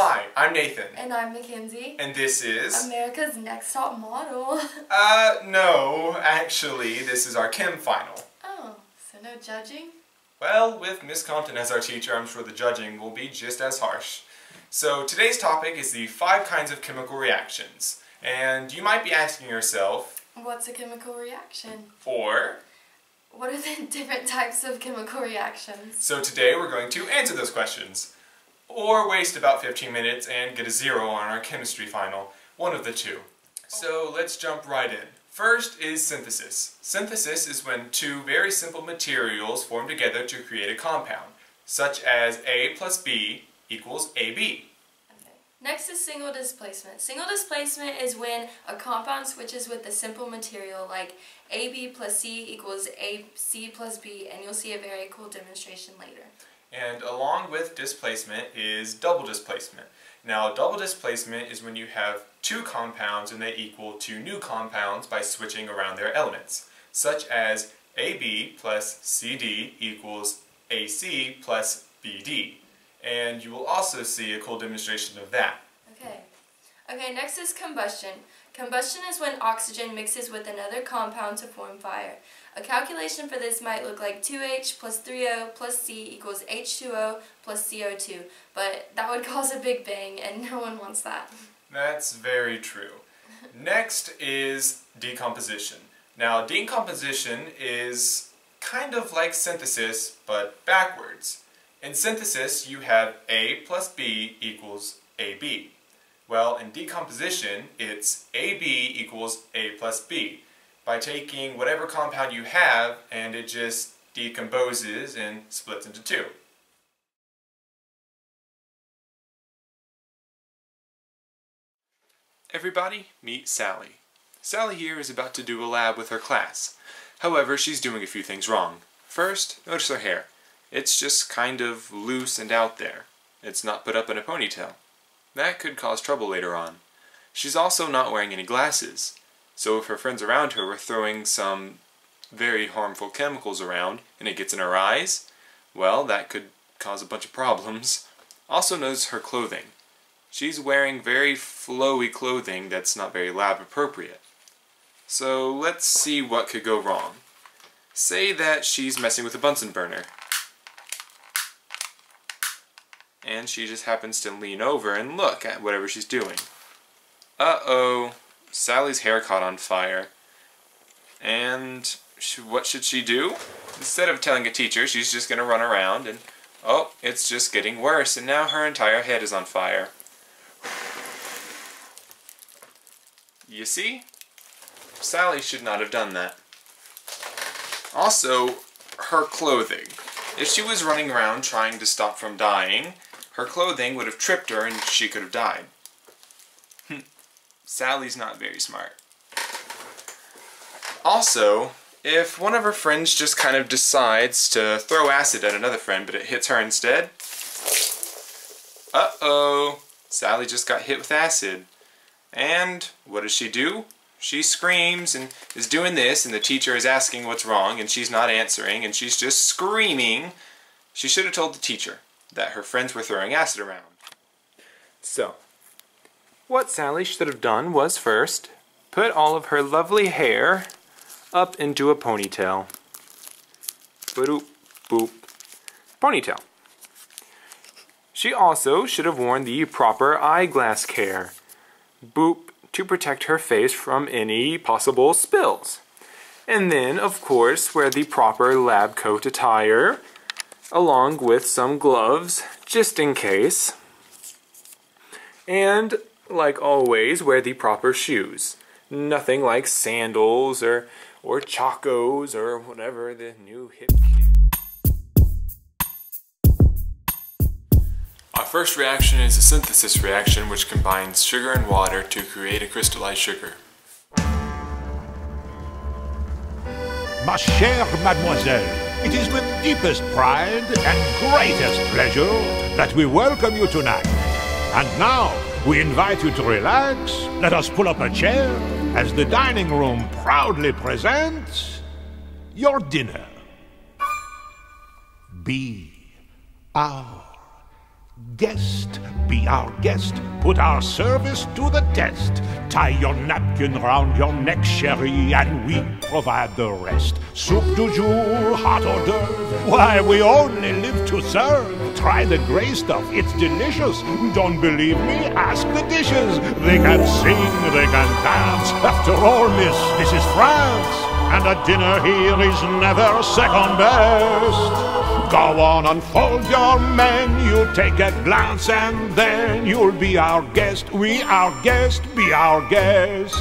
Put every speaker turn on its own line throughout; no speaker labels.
Hi, I'm Nathan.
And I'm Mackenzie.
And this is...
America's Next Top Model.
uh, no, actually, this is our chem final.
Oh, so no judging?
Well, with Miss Compton as our teacher, I'm sure the judging will be just as harsh. So today's topic is the five kinds of chemical reactions. And you might be asking yourself...
What's a chemical reaction?
Or...
What are the different types of chemical reactions?
So today we're going to answer those questions. Or waste about 15 minutes and get a zero on our chemistry final. One of the two. So let's jump right in. First is synthesis. Synthesis is when two very simple materials form together to create a compound, such as A plus B equals AB.
Next is single displacement. Single displacement is when a compound switches with a simple material like AB plus C equals AC plus B and you'll see a very cool demonstration later.
And along with displacement is double displacement. Now double displacement is when you have two compounds and they equal two new compounds by switching around their elements, such as AB plus CD equals AC plus BD and you will also see a cool demonstration of that.
Okay. Okay, next is combustion. Combustion is when oxygen mixes with another compound to form fire. A calculation for this might look like 2H plus 3O plus C equals H2O plus CO2, but that would cause a big bang and no one wants that.
That's very true. Next is decomposition. Now decomposition is kind of like synthesis, but backwards. In synthesis, you have A plus B equals AB. Well, in decomposition, it's AB equals A plus B. By taking whatever compound you have, and it just decomposes and splits into two. Everybody, meet Sally. Sally here is about to do a lab with her class. However, she's doing a few things wrong. First, notice her hair. It's just kind of loose and out there. It's not put up in a ponytail. That could cause trouble later on. She's also not wearing any glasses, so if her friends around her were throwing some very harmful chemicals around and it gets in her eyes, well, that could cause a bunch of problems. Also notice her clothing. She's wearing very flowy clothing that's not very lab appropriate. So let's see what could go wrong. Say that she's messing with a Bunsen burner and she just happens to lean over and look at whatever she's doing. Uh-oh, Sally's hair caught on fire. And what should she do? Instead of telling a teacher, she's just going to run around and, oh, it's just getting worse, and now her entire head is on fire. You see? Sally should not have done that. Also, her clothing. If she was running around trying to stop from dying, her clothing would have tripped her and she could have died. Hmm. Sally's not very smart. Also, if one of her friends just kind of decides to throw acid at another friend but it hits her instead, uh-oh, Sally just got hit with acid. And what does she do? She screams and is doing this and the teacher is asking what's wrong and she's not answering and she's just screaming. She should have told the teacher that her friends were throwing acid around. So, what Sally should have done was first put all of her lovely hair up into a ponytail. Boop, boop. Ponytail. She also should have worn the proper eyeglass care. Boop, to protect her face from any possible spills. And then, of course, wear the proper lab coat attire along with some gloves just in case. And like always, wear the proper shoes. Nothing like sandals or or chacos or whatever the new hip Our first reaction is a synthesis reaction which combines sugar and water to create a crystallized sugar.
Ma chère mademoiselle, it is with deepest pride and greatest pleasure that we welcome you tonight. And now, we invite you to relax. Let us pull up a chair as the dining room proudly presents your dinner. Be our Guest, be our guest, put our service to the test. Tie your napkin round your neck, sherry, and we provide the rest. Soup du jour, hot hors d'oeuvre, why we only live to serve. Try the gray stuff, it's delicious. Don't believe me? Ask the dishes. They can sing, they can dance. After all, miss, this is France, and a dinner here is never second best. Go on, unfold your menu, take a glance, and then you'll be our guest. We our guest, be our guest.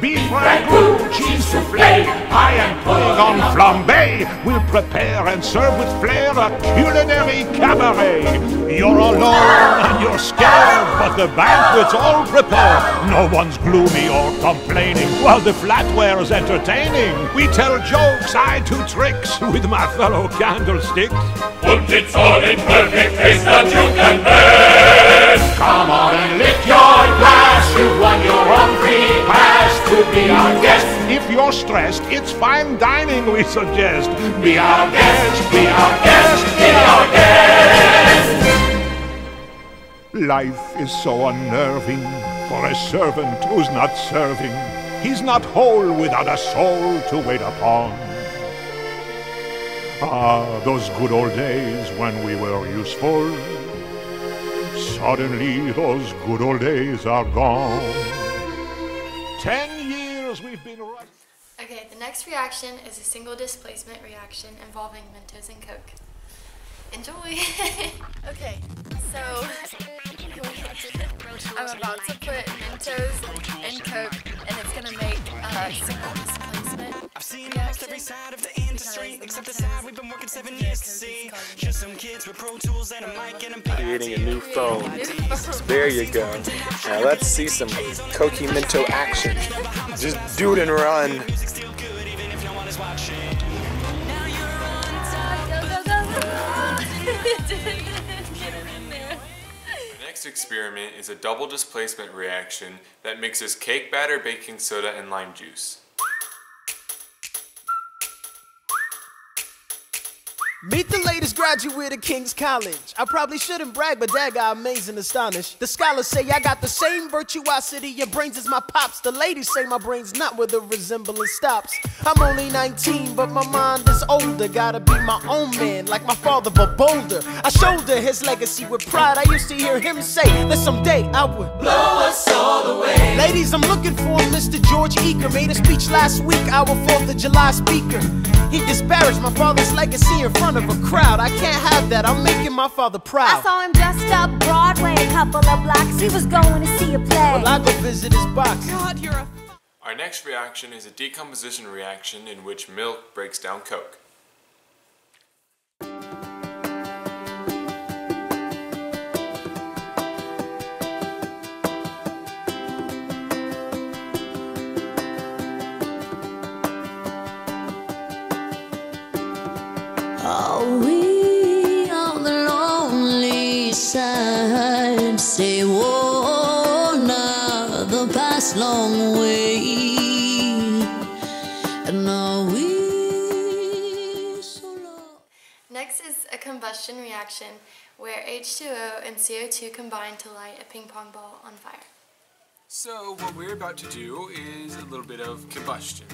Beef ragout, cheese soufflé, pie and pudding on flambe. We'll prepare and serve with flair a culinary cabaret. You're alone and you're the banquet's all prepared. No one's gloomy or complaining while the flatware's entertaining. We tell jokes, I do tricks with my fellow candlesticks.
Und it's all in perfect taste that you can best.
Come on and lift your glass. You've won your own free pass to be our guest. If you're stressed, it's fine dining we suggest. Be our guest, be our guest, be our guest. Life is so unnerving for a servant who's not serving. He's not whole without a soul to wait upon. Ah, those good old days when we were useful. Suddenly, those good old days are gone. Ten years we've been running.
Okay, the next reaction is a single displacement reaction involving Mentos and Coke. Enjoy! okay, so I'm about to put Mentos and Coke and it's gonna make a single displacement
I've seen almost every side of the industry, except the side we've been working seven years to see. Just some kids with Pro Tools and a mic and a
Creating a new phone. There you go. Now let's see some Koki Minto action. Just do it and run.
still good, even if no one is watching.
Go, go, go,
next experiment is a double displacement reaction that mixes cake batter, baking soda, and lime juice.
Meet the latest graduate of King's College. I probably shouldn't brag, but that got amazing astonished. The scholars say I got the same virtuosity. Your brains is my pops. The ladies say my brain's not where the resemblance stops. I'm only 19, but my mind is older. Gotta be my own man, like my father, but bolder. I shoulder his legacy with pride. I used to hear him say that someday I would blow us all away. Ladies, I'm looking for Mr. George Eaker. Made a speech last week, our 4th of July speaker. He disparaged my father's legacy in front of a crowd. I can't have that. I'm making my father
I
proud.
saw him just up Broadway, a couple of blocks. He was going to see a play.
Well, I go visit his box.
Our next reaction is a decomposition reaction in which milk breaks down Coke.
Oh, are we on the lonely side? Say, whoa, now the past long way. And are we so lost?
Next is a combustion reaction where H2O and CO2 combine to light a ping pong ball on fire.
So what we're about to do is a little bit of combustion.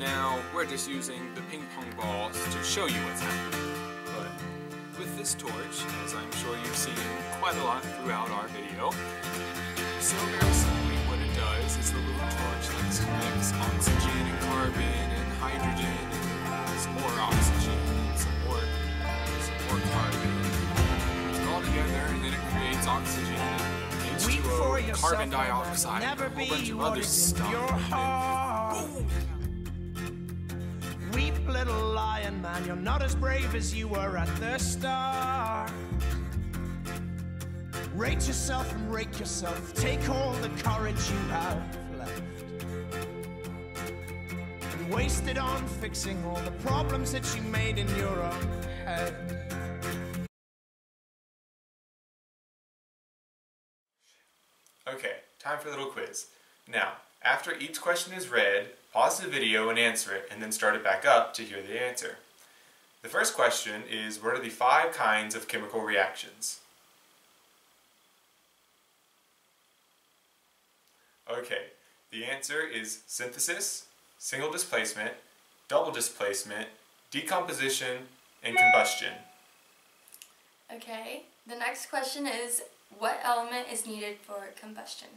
Now, we're just using the ping pong balls to show you what's happening. But with this torch, as I'm sure you've seen quite a lot throughout our video, so very simply what it does is the little torch like connects oxygen and carbon and hydrogen and some more oxygen and some more, some more carbon. All together and then it creates oxygen H2O,
yourself,
carbon dioxide,
never
and a whole bunch
be
of other stuff.
your heart.
then boom!
Weep, little lion man, you're not as brave as you were at the start. Rate yourself and rake yourself. Take all the courage you have left. And waste it on fixing all the problems that you made in your own head.
Okay, time for a little quiz. Now, after each question is read, pause the video and answer it, and then start it back up to hear the answer. The first question is, what are the five kinds of chemical reactions? Okay, the answer is synthesis, single displacement, double displacement, decomposition, and combustion.
Okay, the next question is, what element is needed for combustion?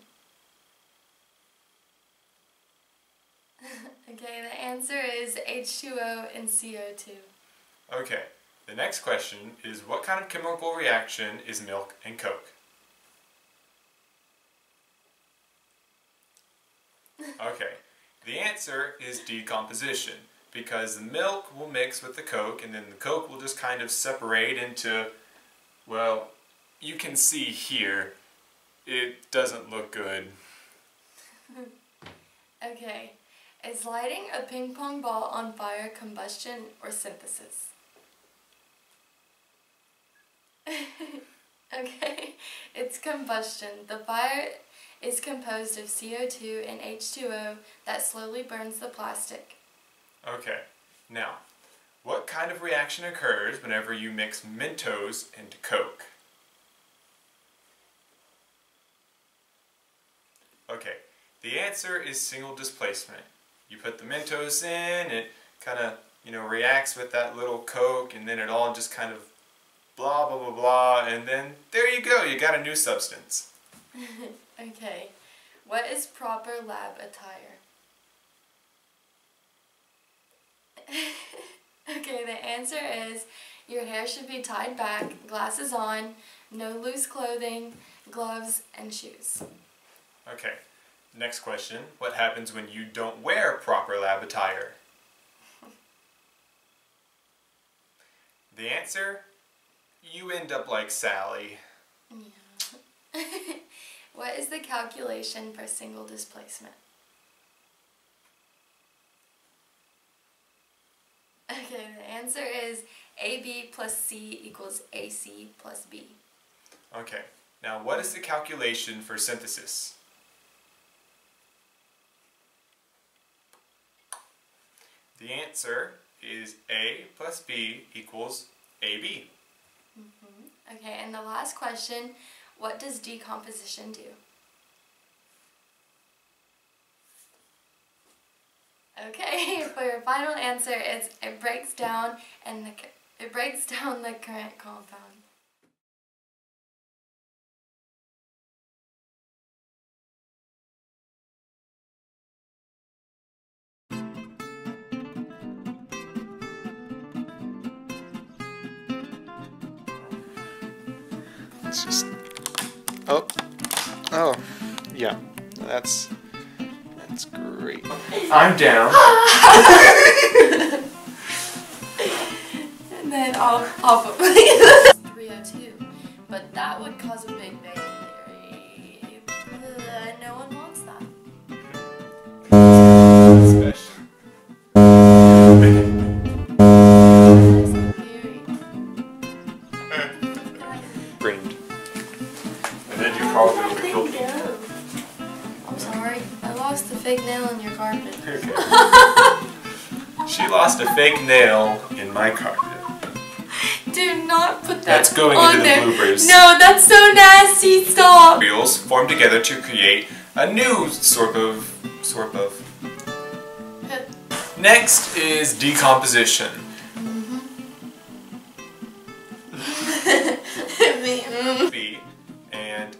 okay, the answer is H2O and CO2.
Okay, the next question is what kind of chemical reaction is milk and Coke? Okay, the answer is decomposition because the milk will mix with the Coke and then the Coke will just kind of separate into, well, you can see here, it doesn't look good.
Okay, is lighting a ping pong ball on fire combustion or synthesis? okay, it's combustion. The fire is composed of CO2 and H2O that slowly burns the plastic.
Okay, now, what kind of reaction occurs whenever you mix Mentos into Coke? Okay, the answer is single displacement. You put the Mentos in, it kind of, you know, reacts with that little Coke, and then it all just kind of blah, blah, blah, blah, and then there you go, you got a new substance.
okay, what is proper lab attire? okay, the answer is your hair should be tied back, glasses on, no loose clothing, gloves, and shoes.
Okay, next question. What happens when you don't wear proper lab attire? The answer? You end up like Sally.
Yeah. what is the calculation for single displacement? Okay, the answer is AB plus C equals AC plus B.
Okay, now what is the calculation for synthesis? The answer is A plus B equals AB. Mm-hmm.
Okay, and the last question, what does decomposition do? Okay, for your final answer, it's it breaks down and the it breaks down the current compound.
It's just. Oh. Oh. Yeah. That's. That's great. I'm down.
And then I'll, I'll put 302. But that would cause a big bang on
into the
there.
bloopers.
No, that's so nasty. Stop.
Wheels form together to create a new sort of. sort of. Next is decomposition. Mm-hmm. B and